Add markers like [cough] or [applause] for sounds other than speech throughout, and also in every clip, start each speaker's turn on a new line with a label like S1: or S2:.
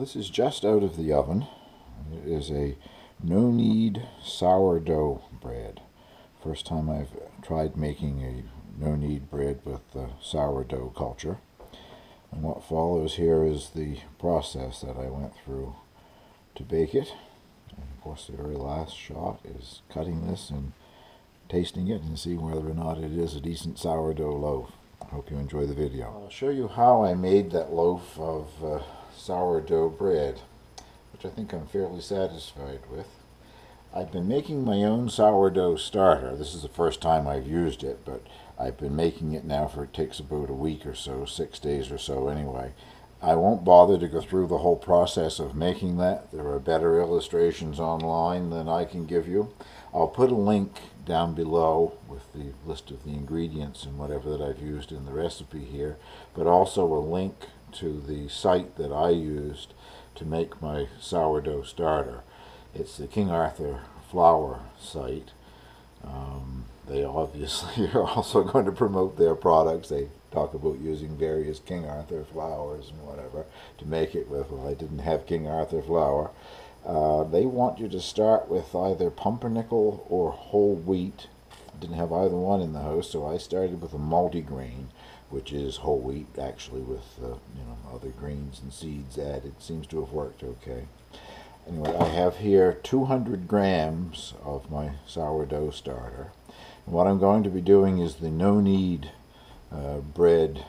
S1: This is just out of the oven. It is a no knead sourdough bread. First time I've tried making a no knead bread with the sourdough culture. And what follows here is the process that I went through to bake it. And of course the very last shot is cutting this and tasting it and see whether or not it is a decent sourdough loaf. I hope you enjoy the video. I'll show you how I made that loaf of uh, sourdough bread, which I think I'm fairly satisfied with. I've been making my own sourdough starter. This is the first time I've used it, but I've been making it now for it takes about a week or so, six days or so anyway. I won't bother to go through the whole process of making that. There are better illustrations online than I can give you. I'll put a link down below with the list of the ingredients and whatever that I've used in the recipe here, but also a link to the site that I used to make my sourdough starter. It's the King Arthur Flour site. Um, they obviously [laughs] are also going to promote their products. They talk about using various King Arthur flours and whatever to make it with. Well, I didn't have King Arthur flour. Uh, they want you to start with either pumpernickel or whole wheat. Didn't have either one in the house, so I started with a multigrain, which is whole wheat actually with uh, you know other grains and seeds added. Seems to have worked okay. Anyway, I have here 200 grams of my sourdough starter. And what I'm going to be doing is the no knead uh, bread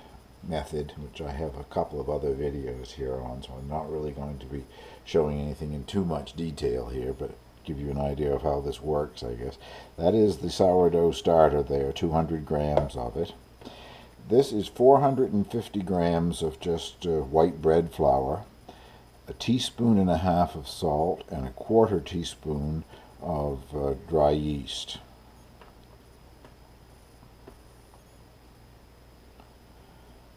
S1: method, which I have a couple of other videos here on, so I'm not really going to be showing anything in too much detail here, but give you an idea of how this works, I guess. That is the sourdough starter there, 200 grams of it. This is 450 grams of just uh, white bread flour a teaspoon and a half of salt and a quarter teaspoon of uh, dry yeast.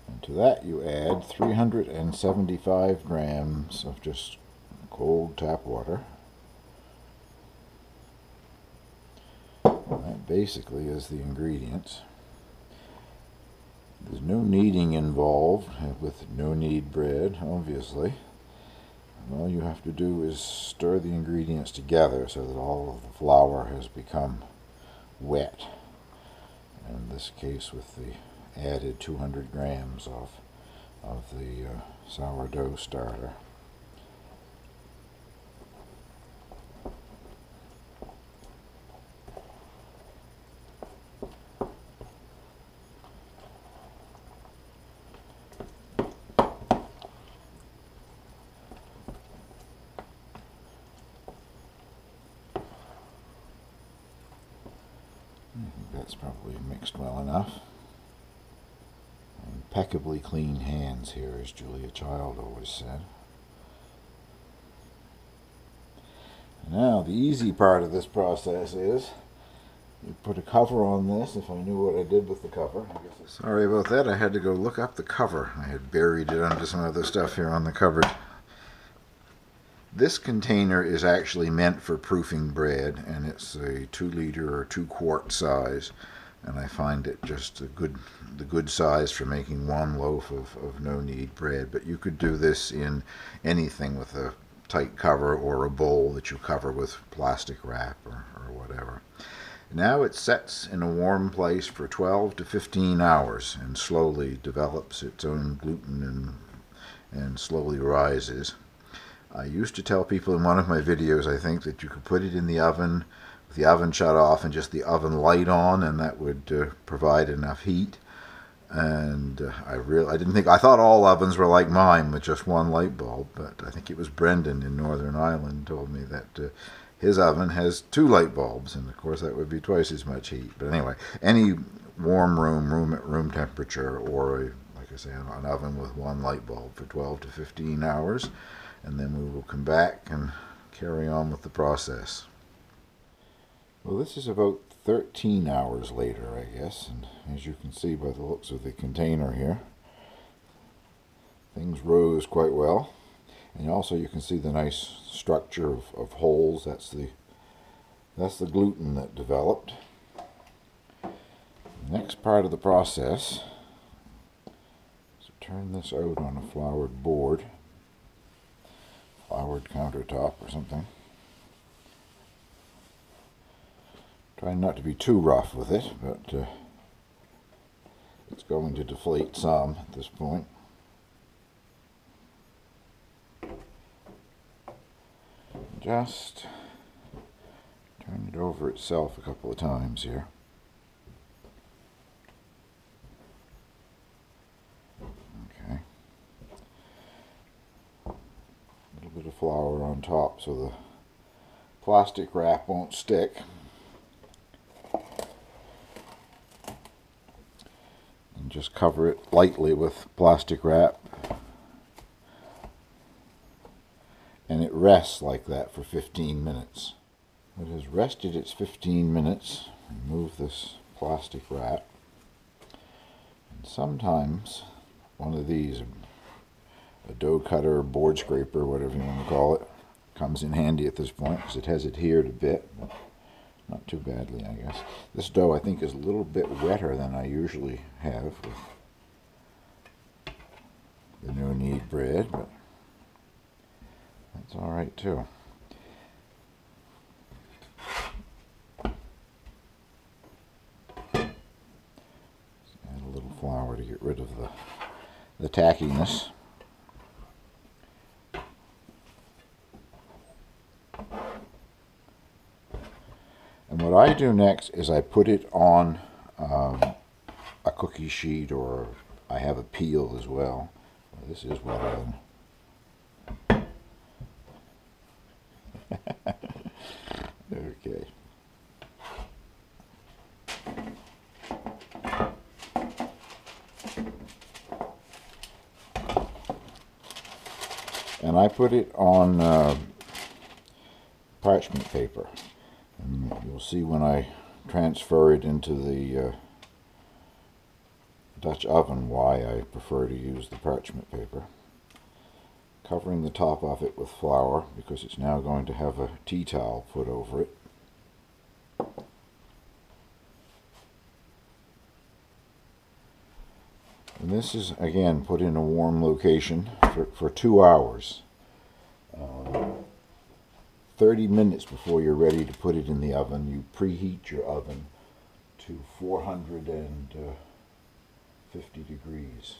S1: And to that you add 375 grams of just cold tap water. That basically is the ingredients. There's no kneading involved with no knead bread, obviously all you have to do is stir the ingredients together so that all of the flour has become wet. In this case with the added 200 grams of, of the uh, sourdough starter. That's probably mixed well enough. Impeccably clean hands here, as Julia Child always said. Now, the easy part of this process is you put a cover on this, if I knew what I did with the cover. Sorry about that, I had to go look up the cover. I had buried it under some other stuff here on the cupboard. This container is actually meant for proofing bread and it's a two liter or two quart size and I find it just a good the good size for making one loaf of, of no knead bread but you could do this in anything with a tight cover or a bowl that you cover with plastic wrap or, or whatever. Now it sets in a warm place for 12 to 15 hours and slowly develops its own gluten and, and slowly rises. I used to tell people in one of my videos, I think, that you could put it in the oven with the oven shut off and just the oven light on, and that would uh, provide enough heat. And uh, I really, I didn't think, I thought all ovens were like mine with just one light bulb, but I think it was Brendan in Northern Ireland told me that uh, his oven has two light bulbs, and of course that would be twice as much heat. But anyway, any warm room, room at room temperature, or a, like I say, an oven with one light bulb for 12 to 15 hours and then we will come back and carry on with the process. Well, this is about 13 hours later, I guess, and as you can see by the looks of the container here, things rose quite well. And also you can see the nice structure of, of holes. That's the that's the gluten that developed. The next part of the process is to turn this out on a floured board. Cardboard countertop or something. Trying not to be too rough with it, but uh, it's going to deflate some at this point. Just turn it over itself a couple of times here. Okay. A little bit of flour on top so the plastic wrap won't stick. And just cover it lightly with plastic wrap. And it rests like that for 15 minutes. It has rested its 15 minutes. Remove this plastic wrap. And sometimes one of these, a dough cutter, board scraper, whatever you want to call it, comes in handy at this point because it has adhered a bit. Not too badly, I guess. This dough, I think, is a little bit wetter than I usually have with the no knead bread, but that's all right too. add a little flour to get rid of the, the tackiness. What I do next is I put it on um, a cookie sheet or I have a peel as well. well this is what I'm... [laughs] okay. And I put it on uh, parchment paper. You'll see when I transfer it into the uh, Dutch oven why I prefer to use the parchment paper. Covering the top of it with flour because it's now going to have a tea towel put over it. And this is again put in a warm location for, for two hours. Uh, 30 minutes before you're ready to put it in the oven, you preheat your oven to 450 degrees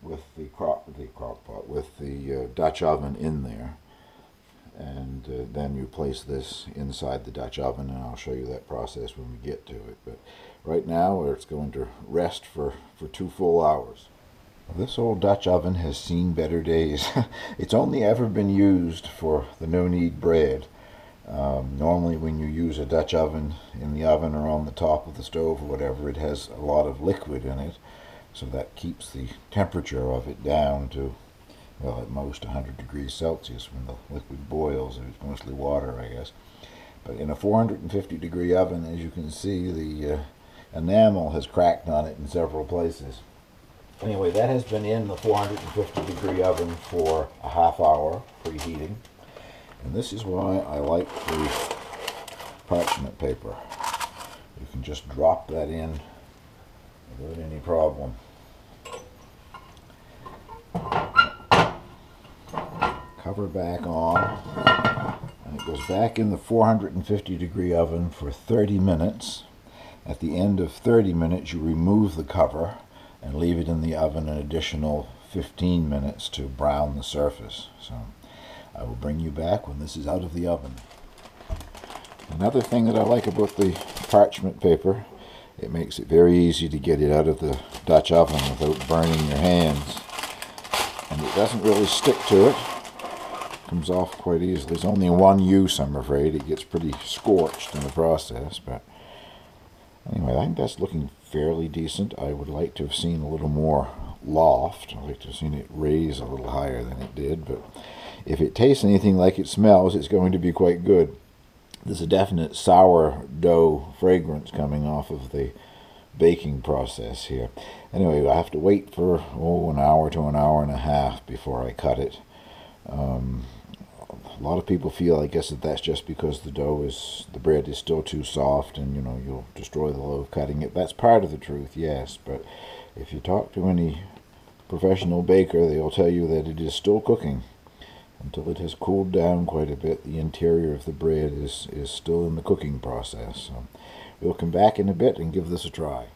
S1: with the crock, the crock pot, with the uh, Dutch oven in there. And uh, then you place this inside the Dutch oven, and I'll show you that process when we get to it. But right now, it's going to rest for, for two full hours. This old Dutch oven has seen better days. [laughs] it's only ever been used for the no-knead bread. Um, normally when you use a Dutch oven in the oven or on the top of the stove or whatever, it has a lot of liquid in it. So that keeps the temperature of it down to, well, at most 100 degrees Celsius when the liquid boils. It's mostly water, I guess. But in a 450 degree oven, as you can see, the uh, enamel has cracked on it in several places. Anyway, that has been in the 450 degree oven for a half hour preheating. And this is why I like the parchment paper. You can just drop that in without any problem. Cover back on. And it goes back in the 450 degree oven for 30 minutes. At the end of 30 minutes, you remove the cover and leave it in the oven an additional 15 minutes to brown the surface. So I will bring you back when this is out of the oven. Another thing that I like about the parchment paper, it makes it very easy to get it out of the Dutch oven without burning your hands. And it doesn't really stick to it. Comes off quite easily. There's only one use, I'm afraid. It gets pretty scorched in the process, but anyway, I think that's looking fairly decent. I would like to have seen a little more loft. I'd like to have seen it raise a little higher than it did, but if it tastes anything like it smells, it's going to be quite good. There's a definite sourdough fragrance coming off of the baking process here. Anyway, I have to wait for, oh, an hour to an hour and a half before I cut it. Um, a lot of people feel, I guess, that that's just because the dough is, the bread is still too soft and, you know, you'll destroy the loaf cutting it. That's part of the truth, yes, but if you talk to any professional baker, they'll tell you that it is still cooking. until it has cooled down quite a bit. The interior of the bread is, is still in the cooking process. So we'll come back in a bit and give this a try.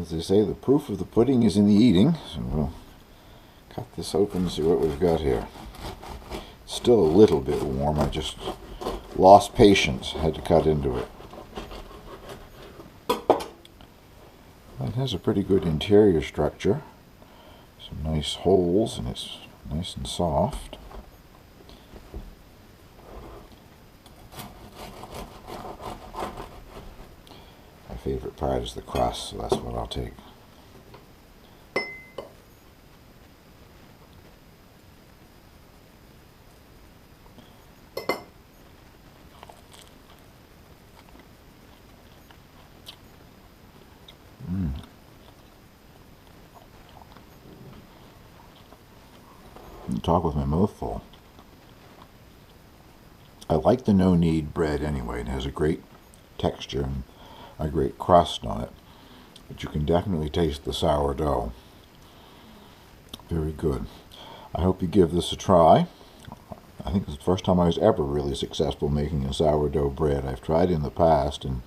S1: As they say, the proof of the pudding is in the eating. So we'll cut this open and see what we've got here. Still a little bit warm. I just lost patience. Had to cut into it. It has a pretty good interior structure. Some nice holes and it's nice and soft. My favorite part is the crust, so that's what I'll take. Talk with my mouth full. I like the no knead bread anyway. It has a great texture and a great crust on it. But you can definitely taste the sourdough. Very good. I hope you give this a try. I think it's the first time I was ever really successful making a sourdough bread. I've tried in the past and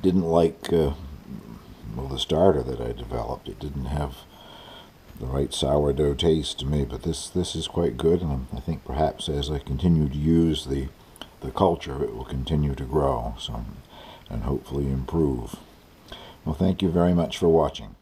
S1: didn't like uh, well the starter that I developed. It didn't have the right sourdough taste to me, but this this is quite good, and I think perhaps as I continue to use the the culture, it will continue to grow, so and hopefully improve. Well, thank you very much for watching.